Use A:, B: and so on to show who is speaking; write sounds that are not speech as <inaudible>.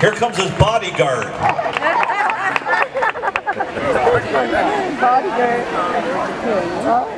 A: Here comes his bodyguard. <laughs>
B: Bodyguard.